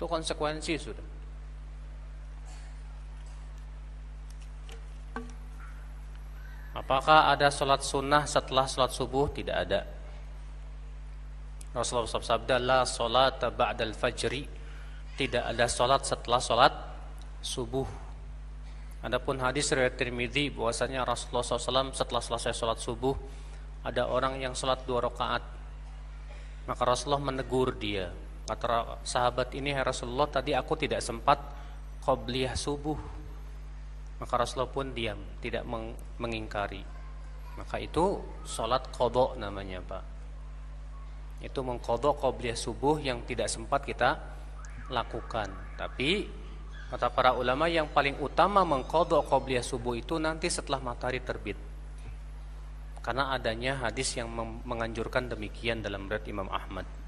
Itu konsekuensi sudah. Apakah ada sholat sunnah setelah sholat subuh? Tidak ada. Rasulullah SAW sabda la sholat ba'dal fajri. Tidak ada sholat setelah sholat subuh. Adapun hadis riwayat Tirmidzi bahwasanya Rasulullah SAW setelah selesai sholat subuh ada orang yang sholat dua rakaat. Maka Rasulullah menegur dia. Kata sahabat ini, "Hai Rasulullah, tadi aku tidak sempat qobliyah subuh." Maka Rasulullah pun diam, tidak meng mengingkari. Maka itu sholat kodok namanya Pak. Itu mengkodok qobliyah subuh yang tidak sempat kita lakukan. Tapi kata para ulama yang paling utama mengkodok qobliyah subuh itu nanti setelah matahari terbit. Karena adanya hadis yang menganjurkan demikian dalam berat Imam Ahmad.